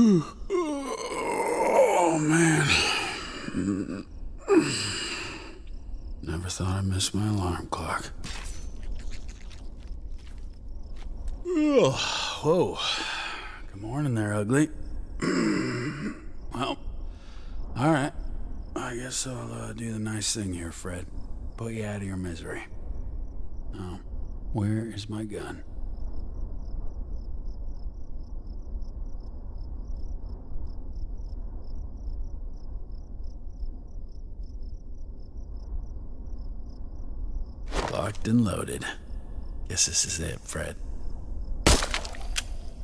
oh, man. Never thought I'd miss my alarm clock. Oh, whoa. Good morning there, ugly. well, all right. I guess I'll uh, do the nice thing here, Fred. Put you out of your misery. Now, where is my gun? And loaded. Guess this is it, Fred.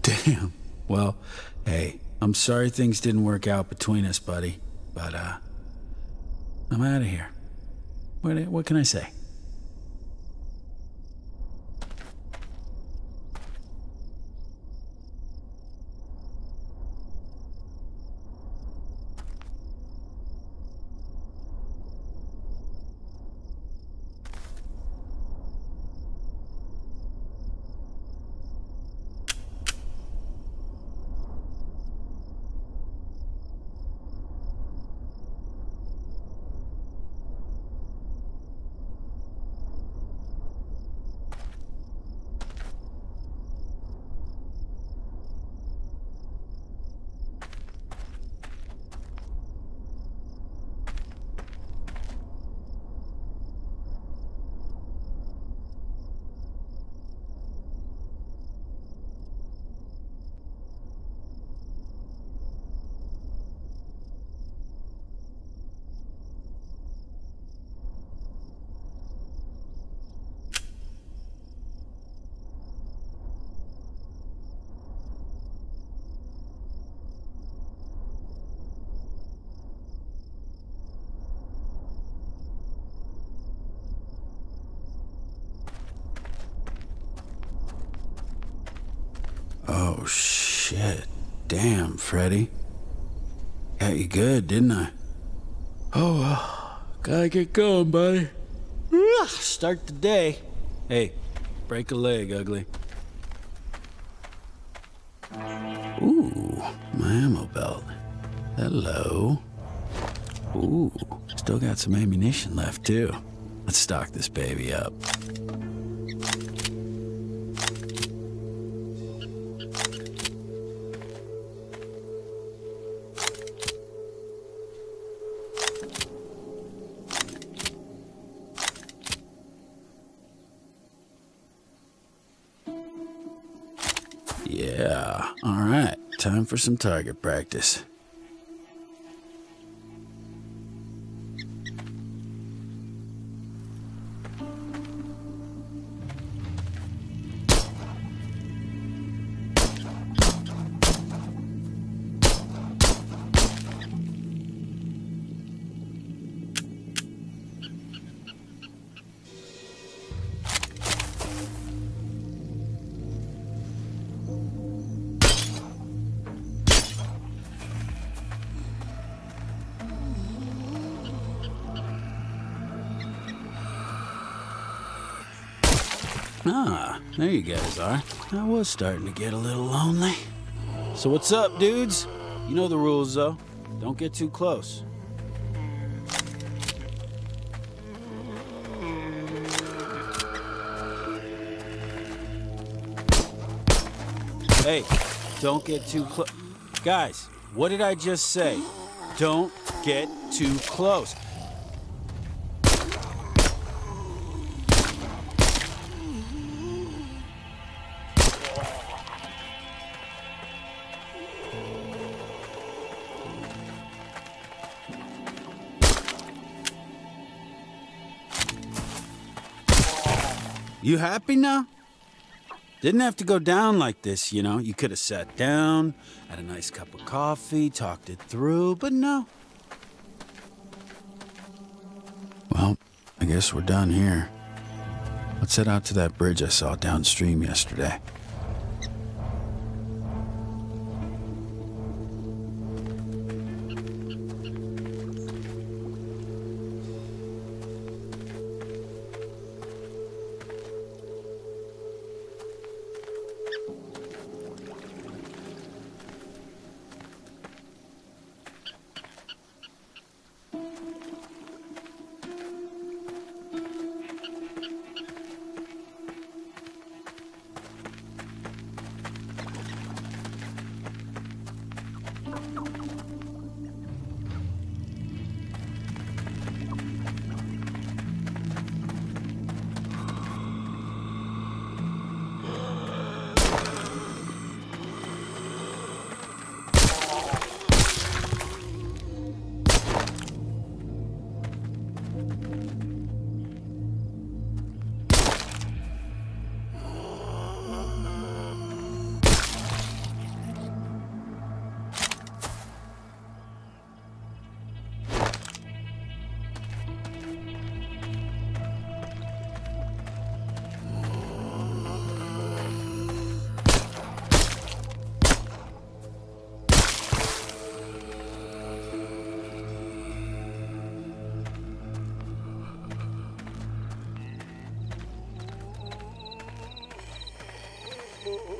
Damn. Well, hey, I'm sorry things didn't work out between us, buddy. But, uh, I'm out of here. What, what can I say? Oh, shit. Damn, Freddy. Got you good, didn't I? Oh, well. Gotta get going, buddy. Start the day. Hey, break a leg, ugly. Ooh, my ammo belt. Hello. Ooh, still got some ammunition left, too. Let's stock this baby up. For some target practice. Ah, there you guys are. I was starting to get a little lonely. So what's up, dudes? You know the rules, though. Don't get too close. Hey, don't get too close. Guys, what did I just say? Don't get too close. You happy now? Didn't have to go down like this, you know. You could have sat down, had a nice cup of coffee, talked it through, but no. Well, I guess we're done here. Let's head out to that bridge I saw downstream yesterday.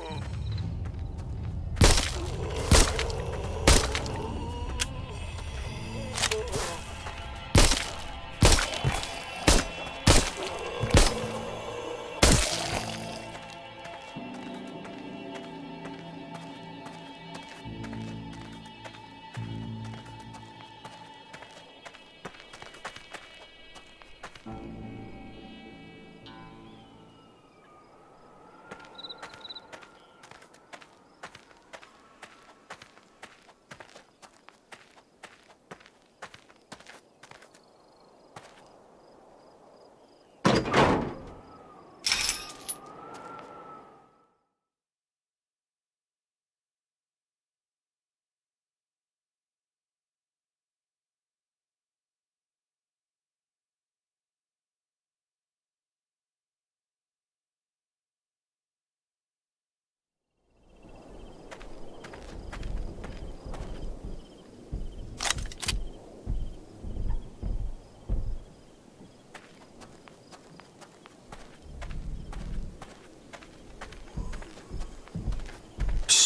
Oh.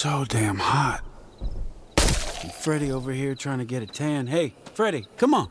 So damn hot. And Freddy over here trying to get a tan. Hey, Freddy, come on.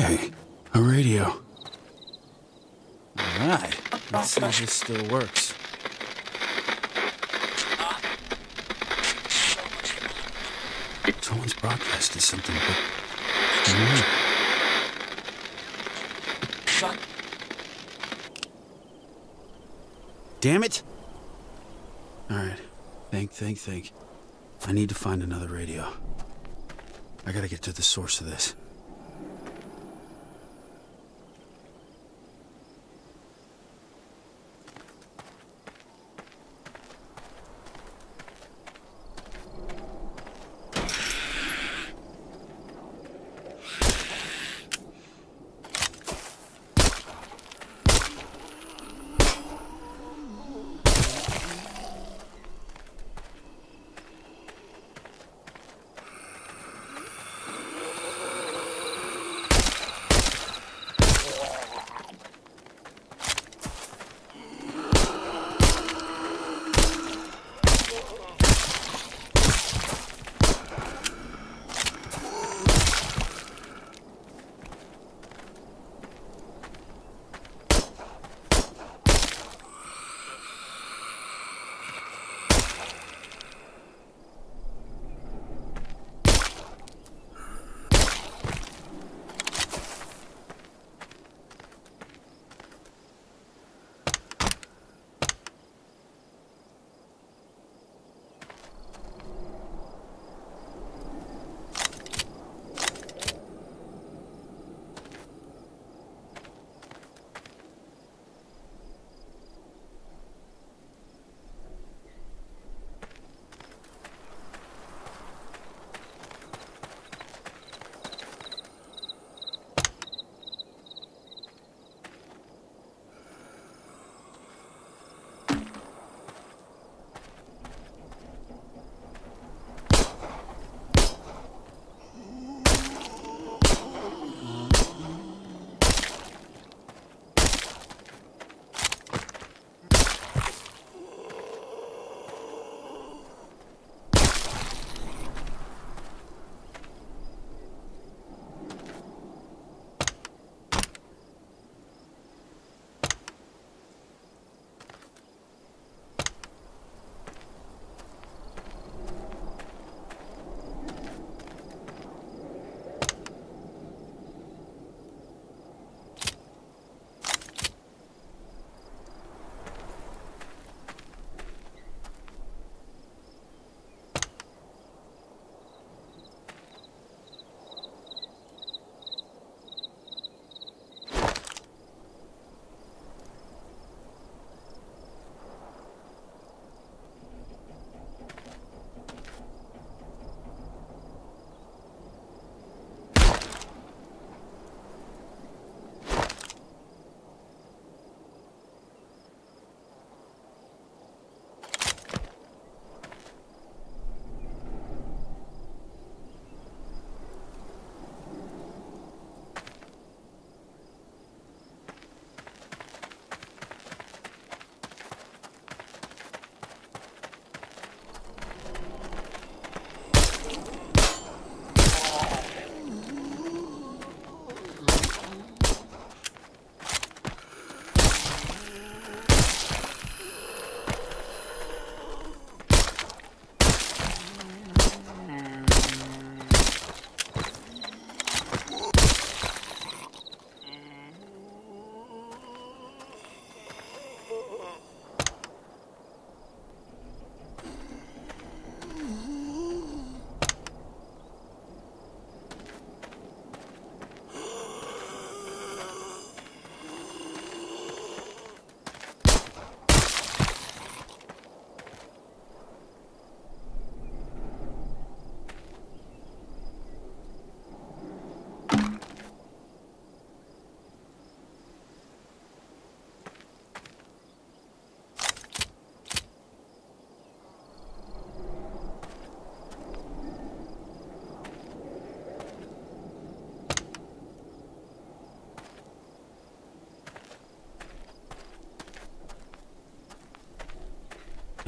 Hey, a radio. All right, let's see if this still works. Someone's broadcasting something, but. Damn it! All right, think, think, think. I need to find another radio. I gotta get to the source of this.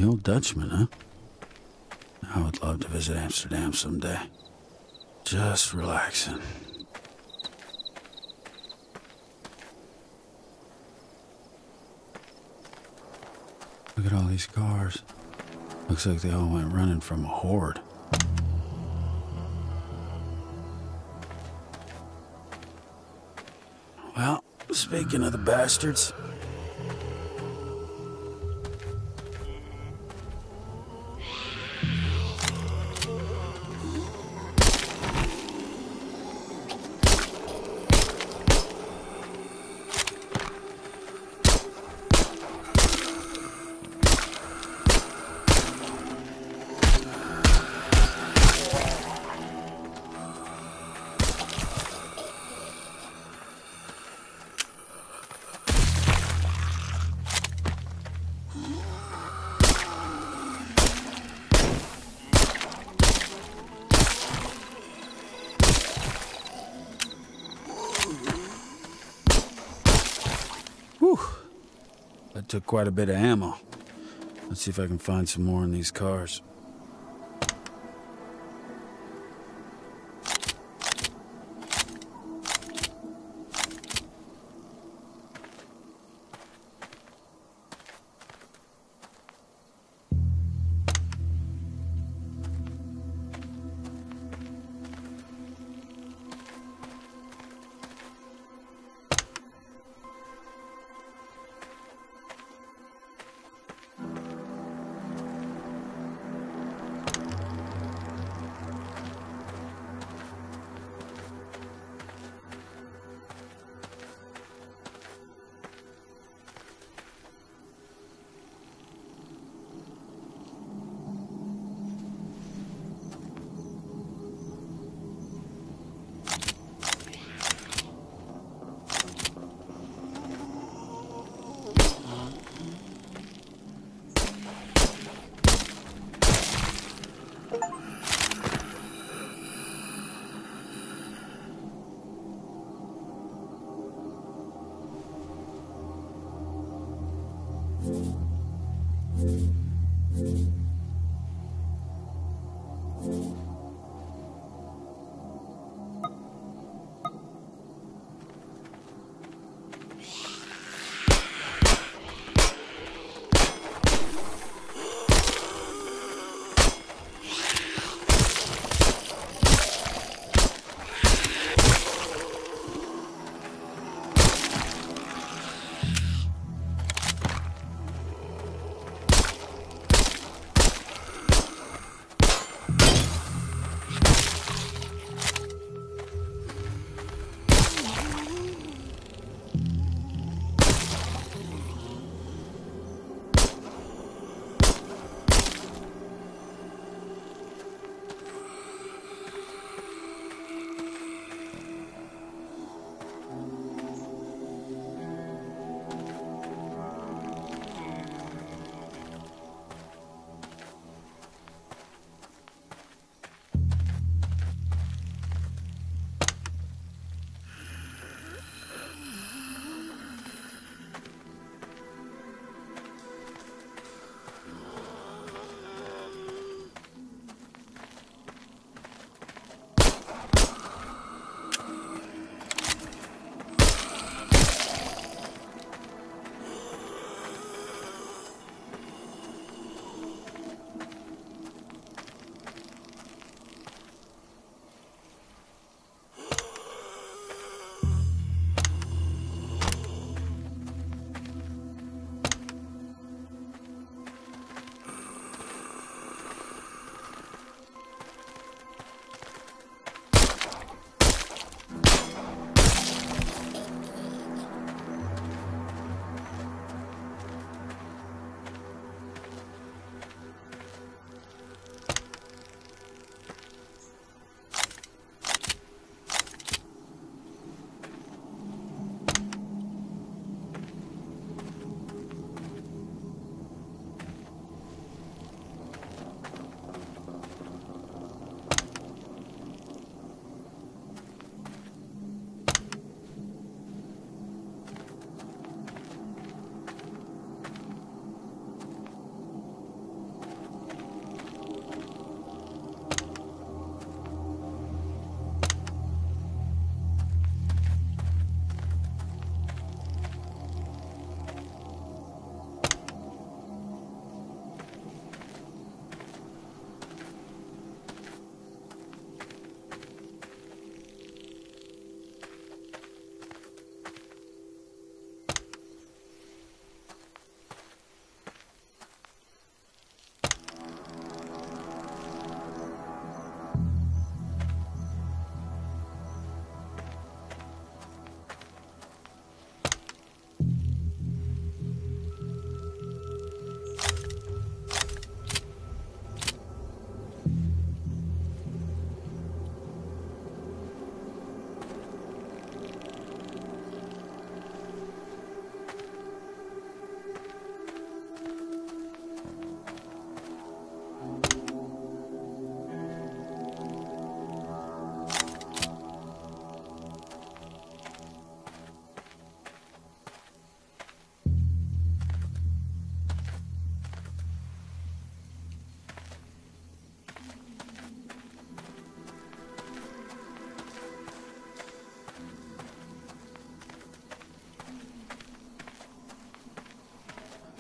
The old Dutchman, huh? I would love to visit Amsterdam someday. Just relaxing. Look at all these cars. Looks like they all went running from a horde. Well, speaking of the bastards, took quite a bit of ammo. Let's see if I can find some more in these cars.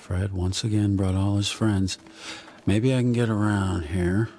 Fred once again brought all his friends. Maybe I can get around here.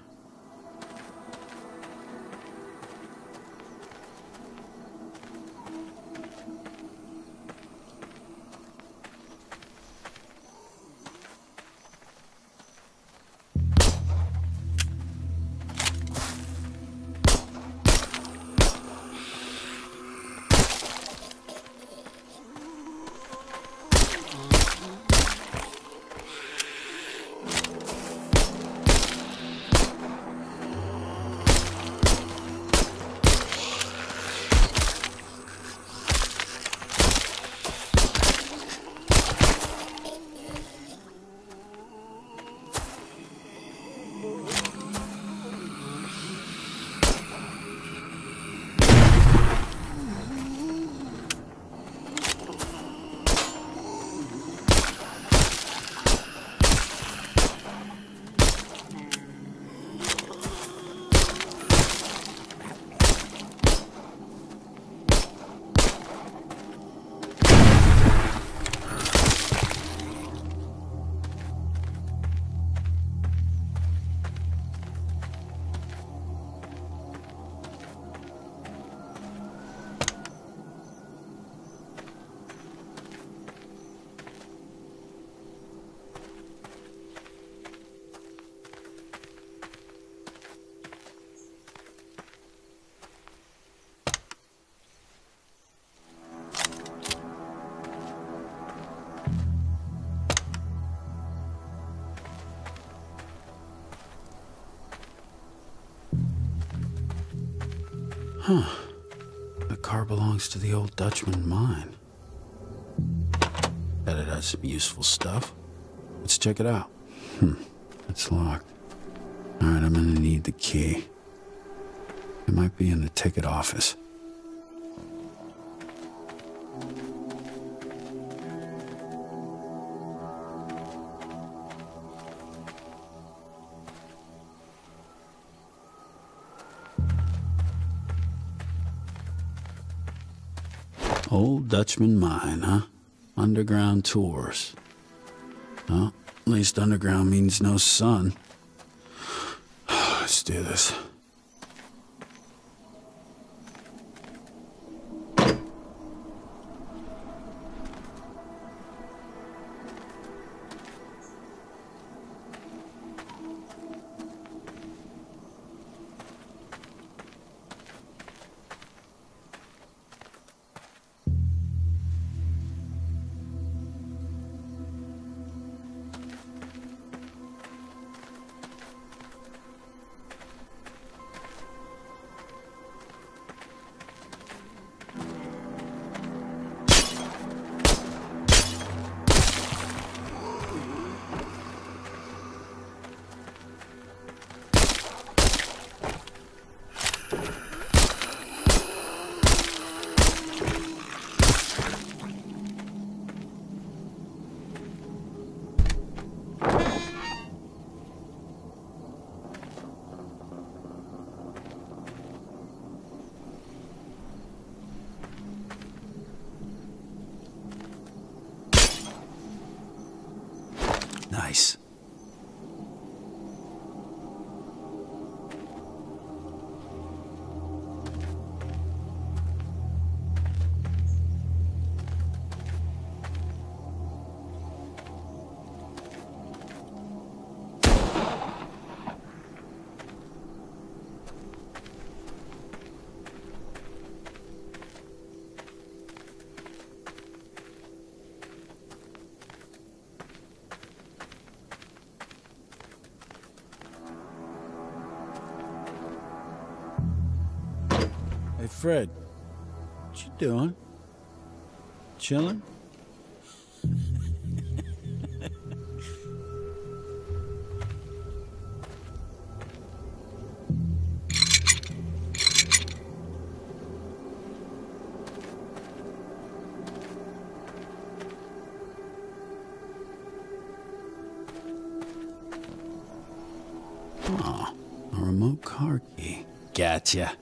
Huh. The car belongs to the old Dutchman mine. Bet it has some useful stuff. Let's check it out. Hmm. It's locked. Alright, I'm gonna need the key. It might be in the ticket office. Old Dutchman mine, huh? Underground tours. Well, at least underground means no sun. Let's do this. Hey, Fred. What you doing? Chilling? Oh, a remote car key. Gotcha.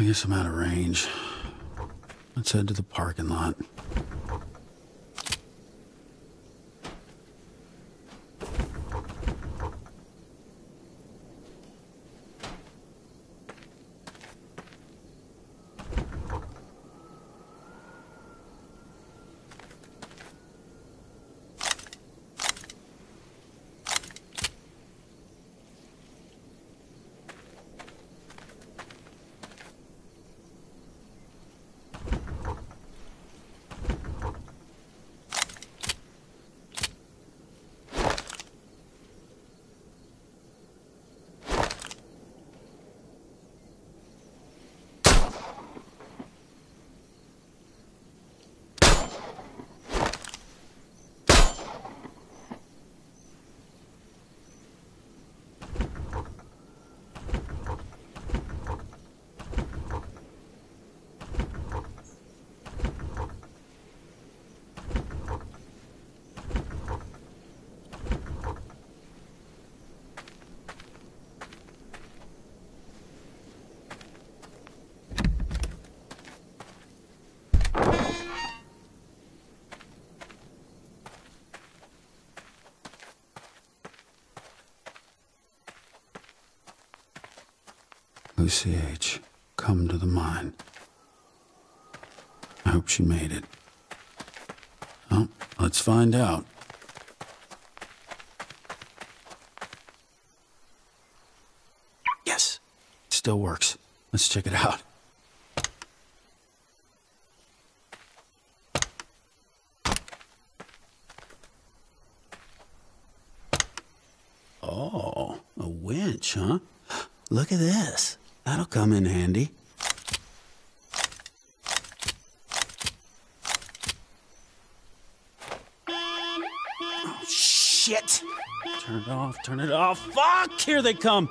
I guess I'm out of range. Let's head to the parking lot. Lucy H. Come to the mine. I hope she made it. Well, let's find out. Yes, it still works. Let's check it out. Oh, a winch, huh? Look at this. Come in handy. Oh, shit! Turn it off, turn it off. Fuck! Here they come!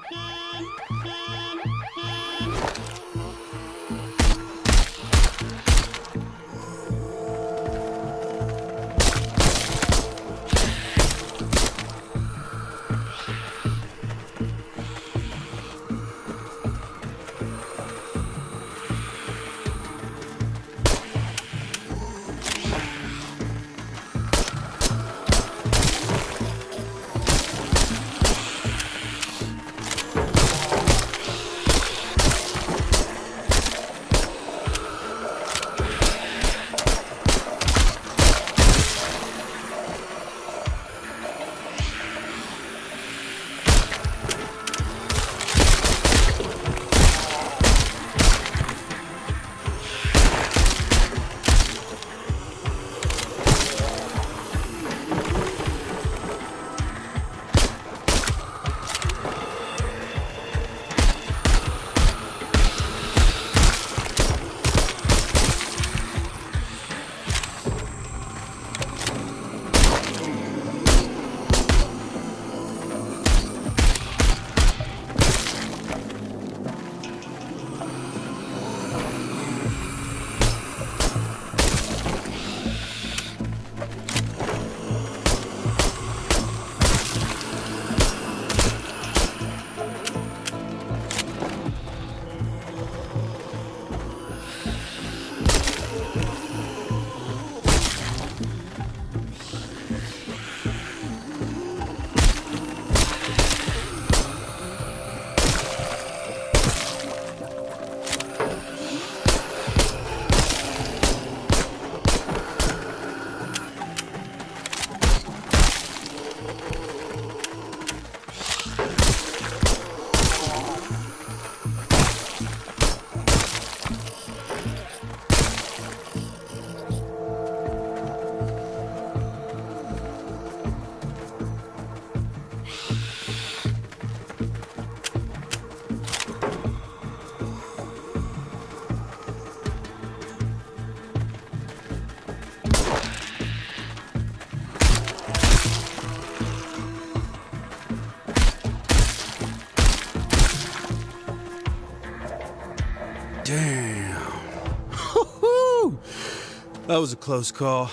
Was a close call.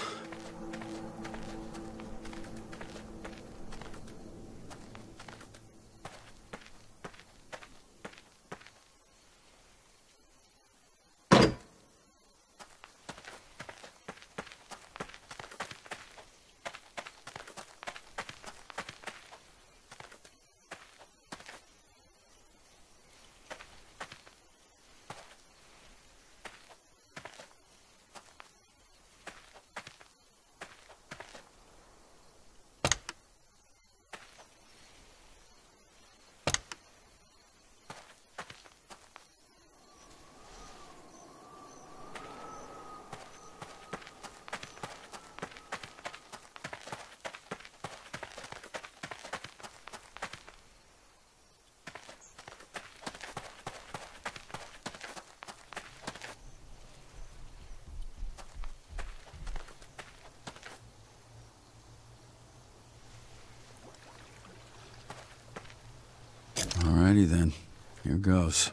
Here goes.